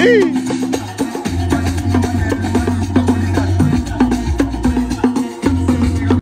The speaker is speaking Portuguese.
Ih!